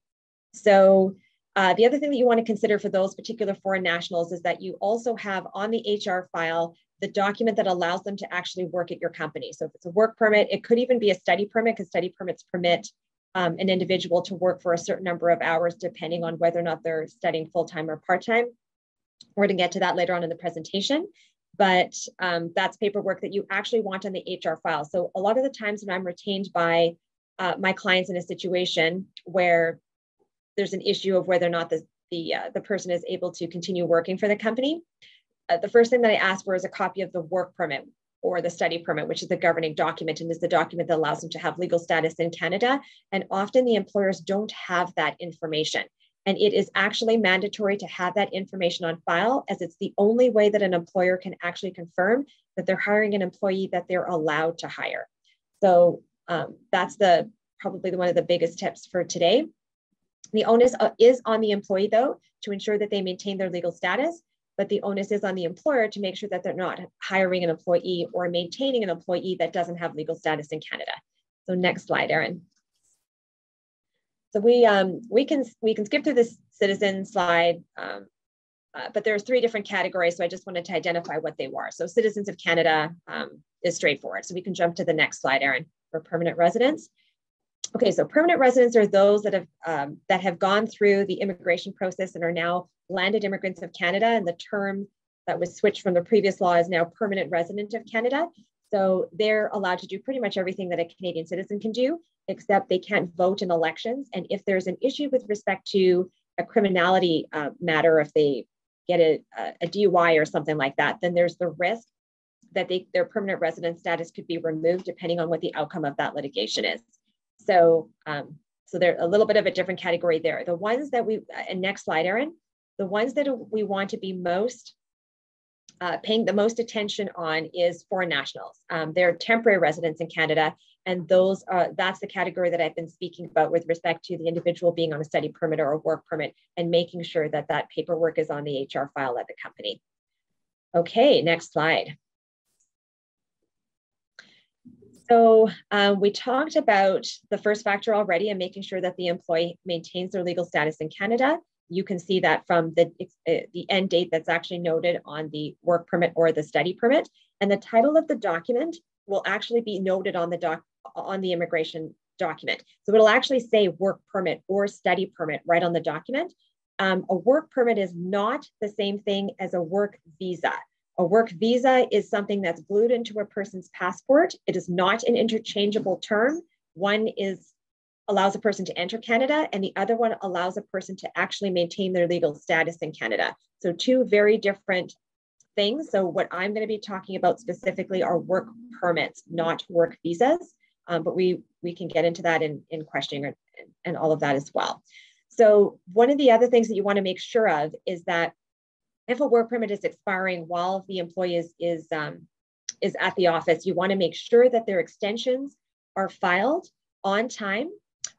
So uh, the other thing that you want to consider for those particular foreign nationals is that you also have on the HR file the document that allows them to actually work at your company. So if it's a work permit, it could even be a study permit because study permits permit um, an individual to work for a certain number of hours depending on whether or not they're studying full-time or part-time. We're going to get to that later on in the presentation, but um, that's paperwork that you actually want on the HR file. So a lot of the times when I'm retained by uh, my clients in a situation where there's an issue of whether or not the, the, uh, the person is able to continue working for the company, uh, the first thing that I ask for is a copy of the work permit or the study permit, which is the governing document and is the document that allows them to have legal status in Canada. And often the employers don't have that information. And it is actually mandatory to have that information on file as it's the only way that an employer can actually confirm that they're hiring an employee that they're allowed to hire. So um, that's the probably the, one of the biggest tips for today. The onus uh, is on the employee though to ensure that they maintain their legal status, but the onus is on the employer to make sure that they're not hiring an employee or maintaining an employee that doesn't have legal status in Canada. So next slide, Erin. So we um, we can we can skip through this citizen slide, um, uh, but three different categories. So I just wanted to identify what they were. So citizens of Canada um, is straightforward. So we can jump to the next slide, Erin, for permanent residents. Okay, so permanent residents are those that have um, that have gone through the immigration process and are now landed immigrants of Canada. And the term that was switched from the previous law is now permanent resident of Canada. So they're allowed to do pretty much everything that a Canadian citizen can do, except they can't vote in elections. And if there's an issue with respect to a criminality uh, matter, if they get a, a, DUI or something like that, then there's the risk that they, their permanent resident status could be removed depending on what the outcome of that litigation is. So, um, so they're a little bit of a different category there. The ones that we, and next slide, Erin, the ones that we want to be most uh, paying the most attention on is foreign nationals. Um, they're temporary residents in Canada, and those are, that's the category that I've been speaking about with respect to the individual being on a study permit or a work permit and making sure that that paperwork is on the HR file at the company. Okay, next slide. So um, we talked about the first factor already and making sure that the employee maintains their legal status in Canada you can see that from the, uh, the end date that's actually noted on the work permit or the study permit. And the title of the document will actually be noted on the doc on the immigration document. So it'll actually say work permit or study permit right on the document. Um, a work permit is not the same thing as a work visa. A work visa is something that's glued into a person's passport. It is not an interchangeable term. One is allows a person to enter Canada, and the other one allows a person to actually maintain their legal status in Canada. So, two very different things. So, what I'm going to be talking about specifically are work permits, not work visas. Um, but we we can get into that in, in questioning and, and all of that as well. So, one of the other things that you want to make sure of is that if a work permit is expiring while the employee is is um, is at the office, you want to make sure that their extensions are filed on time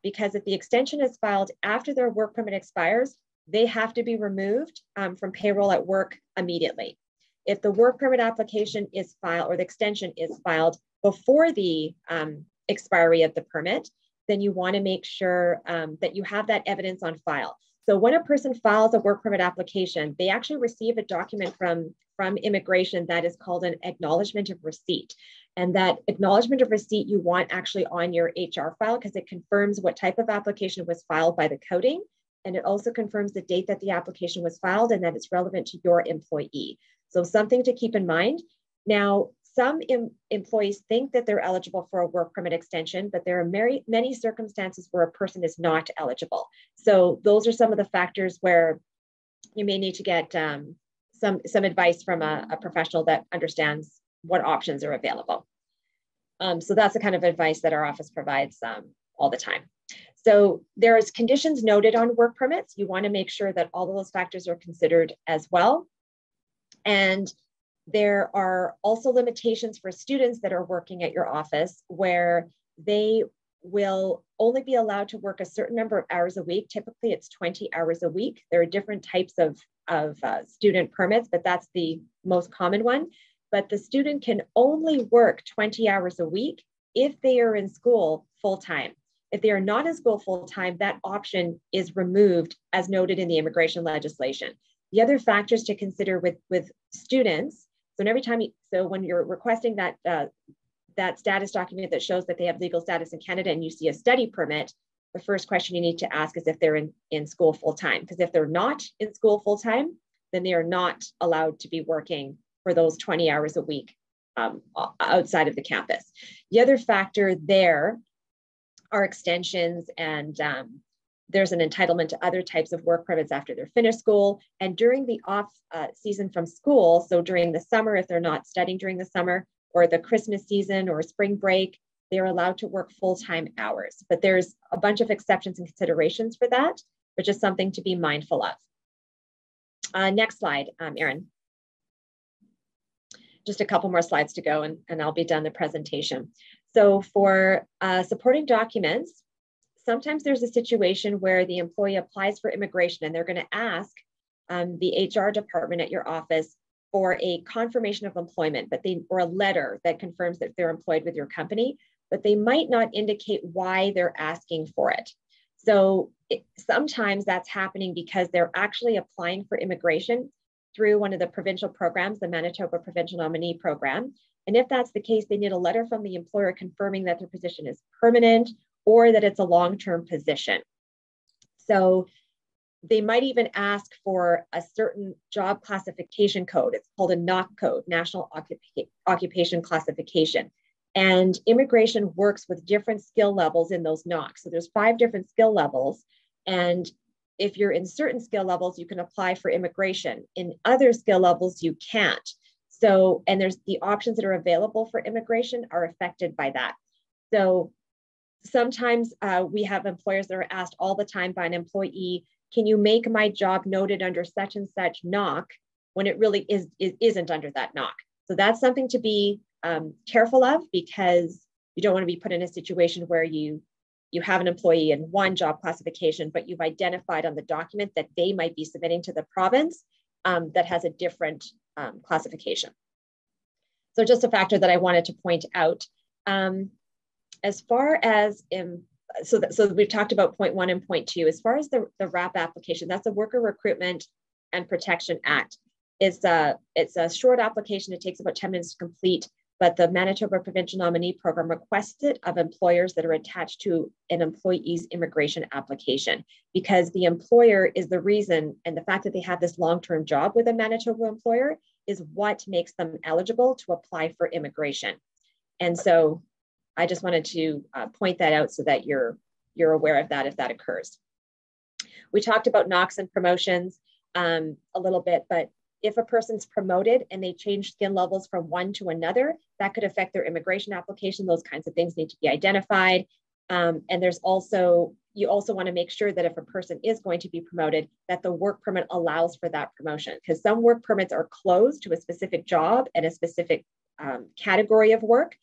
because if the extension is filed after their work permit expires, they have to be removed um, from payroll at work immediately. If the work permit application is filed or the extension is filed before the um, expiry of the permit, then you want to make sure um, that you have that evidence on file. So when a person files a work permit application, they actually receive a document from, from immigration that is called an acknowledgement of receipt. And that acknowledgement of receipt you want actually on your HR file because it confirms what type of application was filed by the coding. And it also confirms the date that the application was filed and that it's relevant to your employee. So something to keep in mind. Now, some em employees think that they're eligible for a work permit extension, but there are many, many circumstances where a person is not eligible. So those are some of the factors where you may need to get um, some, some advice from a, a, professional that understands what options are available. Um, so that's the kind of advice that our office provides um, all the time. So there's conditions noted on work permits. You wanna make sure that all of those factors are considered as well. And there are also limitations for students that are working at your office where they will only be allowed to work a certain number of hours a week. Typically, it's 20 hours a week. There are different types of, of uh, student permits, but that's the most common one. But the student can only work 20 hours a week if they are in school full time. If they are not in school full time, that option is removed as noted in the immigration legislation. The other factors to consider with, with students so every time you, so when you're requesting that uh, that status document that shows that they have legal status in Canada and you see a study permit, the first question you need to ask is if they're in, in school full time. Because if they're not in school full time, then they are not allowed to be working for those 20 hours a week um, outside of the campus. The other factor there are extensions and um, there's an entitlement to other types of work permits after they're finished school. And during the off uh, season from school, so during the summer, if they're not studying during the summer, or the Christmas season or spring break, they're allowed to work full-time hours. But there's a bunch of exceptions and considerations for that, which is something to be mindful of. Uh, next slide, um, Erin. Just a couple more slides to go and, and I'll be done the presentation. So for uh, supporting documents, sometimes there's a situation where the employee applies for immigration and they're going to ask um, the HR department at your office for a confirmation of employment, but they or a letter that confirms that they're employed with your company, but they might not indicate why they're asking for it. So it, sometimes that's happening because they're actually applying for immigration through one of the provincial programs, the Manitoba Provincial Nominee Program. And if that's the case, they need a letter from the employer confirming that their position is permanent or that it's a long-term position. So they might even ask for a certain job classification code. It's called a NOC code, National Occup Occupation Classification. And immigration works with different skill levels in those NOCs. So there's five different skill levels. And if you're in certain skill levels, you can apply for immigration. In other skill levels, you can't. So, and there's the options that are available for immigration are affected by that. So sometimes uh, we have employers that are asked all the time by an employee, can you make my job noted under such and such NOC when it really is, is isn't under that NOC? So that's something to be um, careful of because you don't want to be put in a situation where you you have an employee in one job classification, but you've identified on the document that they might be submitting to the province um, that has a different um, classification. So just a factor that I wanted to point out. Um, as far as in, so that, so we've talked about point one and point two. As far as the, the WRAP application, that's the Worker Recruitment and Protection Act. It's a, it's a short application. It takes about 10 minutes to complete, but the Manitoba Provincial Nominee Program requests it of employers that are attached to an employee's immigration application because the employer is the reason, and the fact that they have this long-term job with a Manitoba employer is what makes them eligible to apply for immigration. And so I just wanted to uh, point that out so that you're, you're aware of that if that occurs. We talked about NOCs and promotions um, a little bit, but if a person's promoted and they change skin levels from one to another, that could affect their immigration application. Those kinds of things need to be identified. Um, and there's also, you also want to make sure that if a person is going to be promoted, that the work permit allows for that promotion because some work permits are closed to a specific job and a specific um, category of work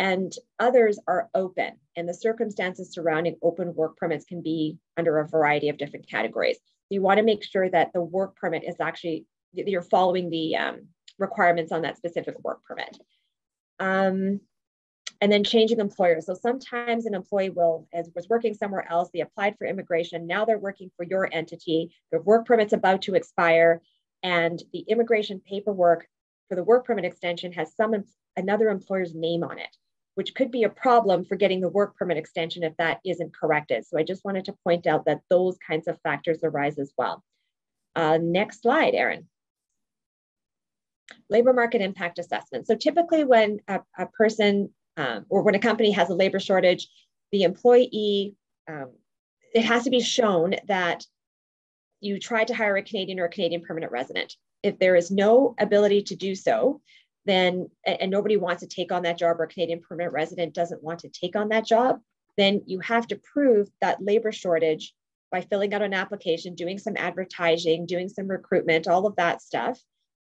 and others are open. And the circumstances surrounding open work permits can be under a variety of different categories. You want to make sure that the work permit is actually, you're following the um, requirements on that specific work permit. Um, and then changing employers. So sometimes an employee will, as was working somewhere else, they applied for immigration. Now they're working for your entity. Their work permit's about to expire, and the immigration paperwork for the work permit extension has some another employer's name on it, which could be a problem for getting the work permit extension if that isn't corrected. So I just wanted to point out that those kinds of factors arise as well. Uh, next slide, Erin. Labor market impact assessment. So typically when a, a person um, or when a company has a labor shortage, the employee, um, it has to be shown that you tried to hire a Canadian or a Canadian permanent resident. If there is no ability to do so, then and nobody wants to take on that job or a Canadian permanent resident doesn't want to take on that job, then you have to prove that labor shortage by filling out an application, doing some advertising, doing some recruitment, all of that stuff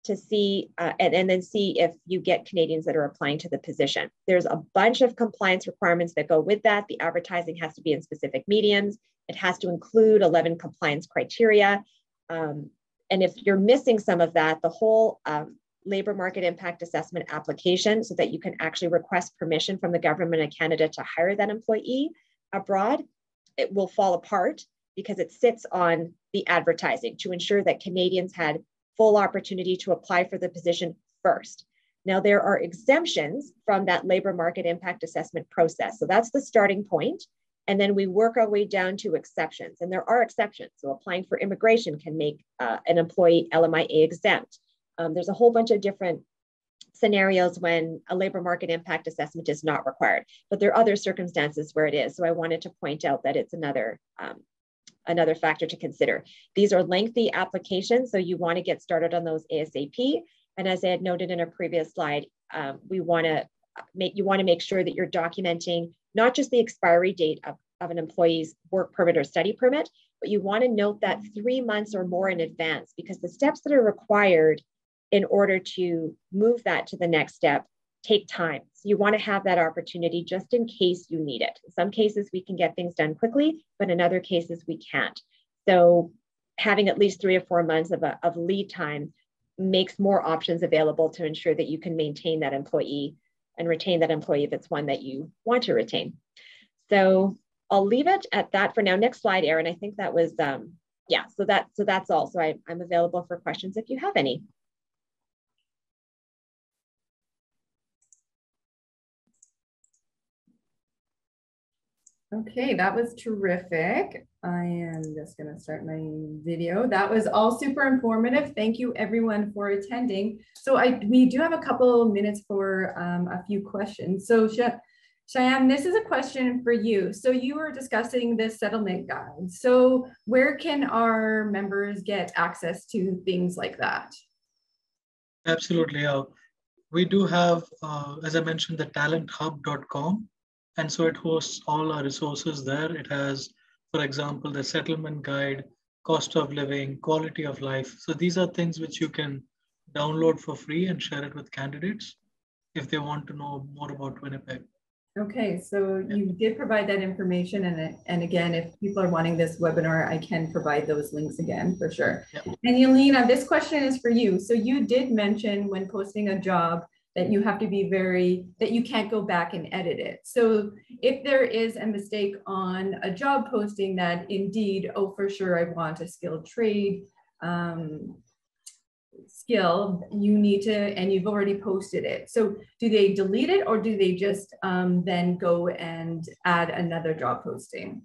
to see uh, and, and then see if you get Canadians that are applying to the position. There's a bunch of compliance requirements that go with that. The advertising has to be in specific mediums. It has to include 11 compliance criteria. Um, and if you're missing some of that, the whole um, labor market impact assessment application so that you can actually request permission from the government of Canada to hire that employee abroad, it will fall apart because it sits on the advertising to ensure that Canadians had full opportunity to apply for the position first. Now, there are exemptions from that labor market impact assessment process. So that's the starting point. And then we work our way down to exceptions. And there are exceptions. So applying for immigration can make uh, an employee LMIA exempt. Um, there's a whole bunch of different scenarios when a labor market impact assessment is not required, but there are other circumstances where it is. So I wanted to point out that it's another um, another factor to consider. These are lengthy applications, so you want to get started on those ASAP. And as I had noted in a previous slide, um, we want to make you want to make sure that you're documenting not just the expiry date of, of an employee's work permit or study permit, but you want to note that three months or more in advance because the steps that are required in order to move that to the next step take time. So you want to have that opportunity just in case you need it. In some cases, we can get things done quickly, but in other cases, we can't. So having at least three or four months of, a, of lead time makes more options available to ensure that you can maintain that employee and retain that employee if it's one that you want to retain. So I'll leave it at that for now. Next slide, Erin. I think that was, um, yeah, so that so that's all. So I, I'm available for questions if you have any. Okay, that was terrific. I am just going to start my video. That was all super informative. Thank you everyone for attending. So I we do have a couple minutes for um, a few questions. So Shyam, this is a question for you. So you were discussing the settlement guide. So where can our members get access to things like that? Absolutely. Uh, we do have, uh, as I mentioned, the talenthub.com and so it hosts all our resources there. It has, for example, the settlement guide, cost of living, quality of life. So these are things which you can download for free and share it with candidates if they want to know more about Winnipeg. Okay, so you did provide that information, and and again, if people are wanting this webinar, I can provide those links again for sure. Yep. And Yelena, uh, this question is for you. So you did mention when posting a job that you have to be very, that you can't go back and edit it. So if there is a mistake on a job posting that indeed, oh, for sure, I want a skilled trade um, skill, you need to, and you've already posted it. So do they delete it or do they just um, then go and add another job posting?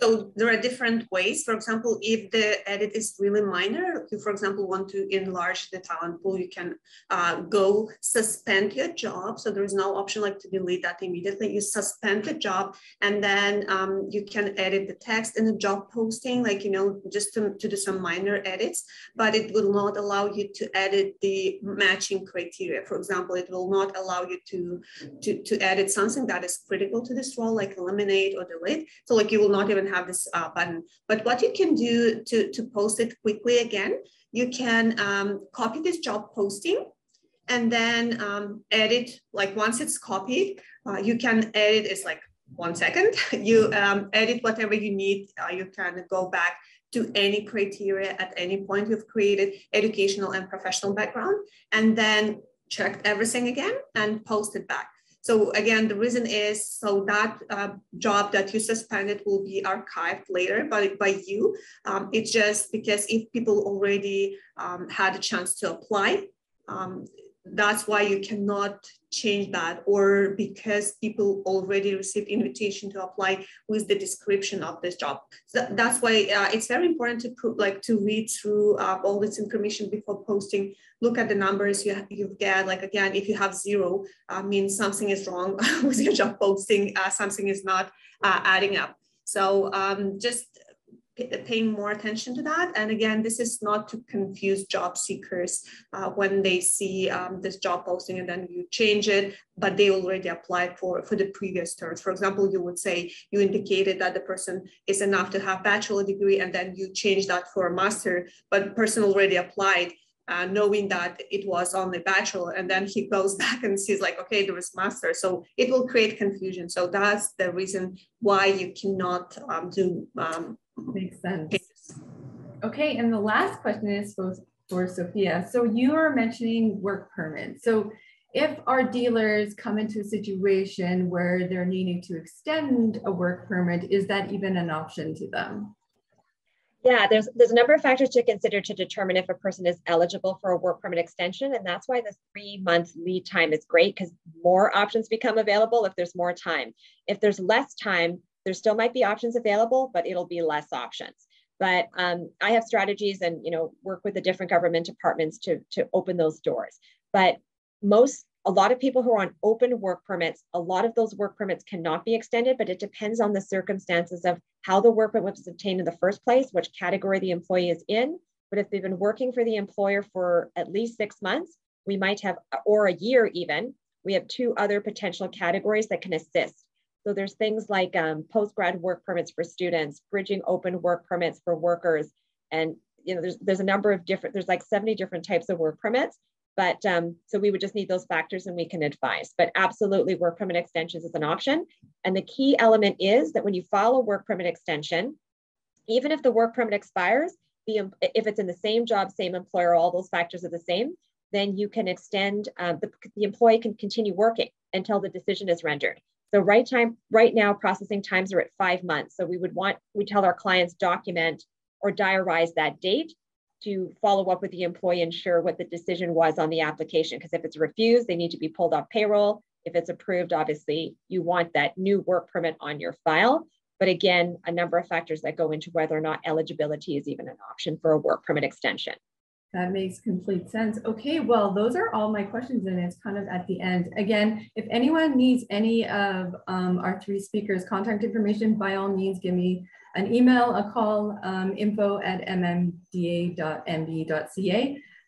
So there are different ways. For example, if the edit is really minor, you, for example, want to enlarge the talent pool, you can uh, go suspend your job. So there is no option like to delete that immediately. You suspend the job and then um, you can edit the text in the job posting, like, you know, just to, to do some minor edits, but it will not allow you to edit the matching criteria. For example, it will not allow you to, to, to edit something that is critical to this role, like eliminate or delete. So like you will not even have this uh, button. But what you can do to, to post it quickly again, you can um, copy this job posting and then um, edit, like once it's copied, uh, you can edit, it's like one second, <laughs> you um, edit whatever you need, uh, you can go back to any criteria at any point you've created educational and professional background, and then check everything again and post it back. So again, the reason is so that uh, job that you suspended will be archived later by, by you. Um, it's just because if people already um, had a chance to apply, um, that's why you cannot change that or because people already received invitation to apply with the description of this job. So that's why uh, it's very important to put like to read through uh, all this information before posting. Look at the numbers you, you get. Like again if you have zero uh, means something is wrong <laughs> with your job posting uh, something is not uh, adding up. So um, just paying more attention to that. And again, this is not to confuse job seekers uh, when they see um, this job posting and then you change it, but they already applied for, for the previous terms. For example, you would say you indicated that the person is enough to have bachelor degree and then you change that for a master, but person already applied. Uh, knowing that it was only bachelor and then he <laughs> goes back and sees like okay there was master so it will create confusion so that's the reason why you cannot um, do um, Makes sense. Okay, and the last question is for, for Sofia. So you are mentioning work permits. So if our dealers come into a situation where they're needing to extend a work permit, is that even an option to them? Yeah, there's there's a number of factors to consider to determine if a person is eligible for a work permit extension, and that's why the three month lead time is great because more options become available if there's more time. If there's less time, there still might be options available, but it'll be less options. But um, I have strategies and you know work with the different government departments to to open those doors. But most a lot of people who are on open work permits, a lot of those work permits cannot be extended, but it depends on the circumstances of how the work permit was obtained in the first place, which category the employee is in. But if they've been working for the employer for at least six months, we might have, or a year even, we have two other potential categories that can assist. So there's things like um, post-grad work permits for students, bridging open work permits for workers. And you know, there's, there's a number of different, there's like 70 different types of work permits. But um, so we would just need those factors and we can advise. But absolutely work permit extensions is an option. And the key element is that when you file a work permit extension, even if the work permit expires, the, if it's in the same job, same employer, all those factors are the same, then you can extend, uh, the, the employee can continue working until the decision is rendered. So right time, right now, processing times are at five months. So we would want, we tell our clients document or diarize that date to follow up with the employee, and ensure what the decision was on the application. Because if it's refused, they need to be pulled off payroll. If it's approved, obviously you want that new work permit on your file. But again, a number of factors that go into whether or not eligibility is even an option for a work permit extension. That makes complete sense. Okay, well, those are all my questions and it's kind of at the end. Again, if anyone needs any of um, our three speakers contact information, by all means, give me an email, a call, um, info at mmda.mb.ca.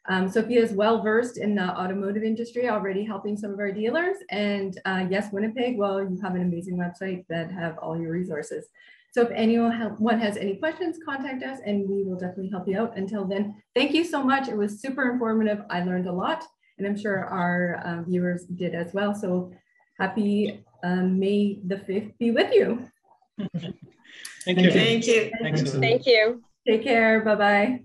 Um, Sofia is well versed in the automotive industry, already helping some of our dealers. And uh, yes, Winnipeg, well, you have an amazing website that have all your resources. So if anyone has any questions, contact us and we will definitely help you out. Until then, thank you so much. It was super informative. I learned a lot and I'm sure our um, viewers did as well. So happy um, May the 5th be with <laughs> you. Thank you. Thank you. Thank you. Take care. Bye-bye.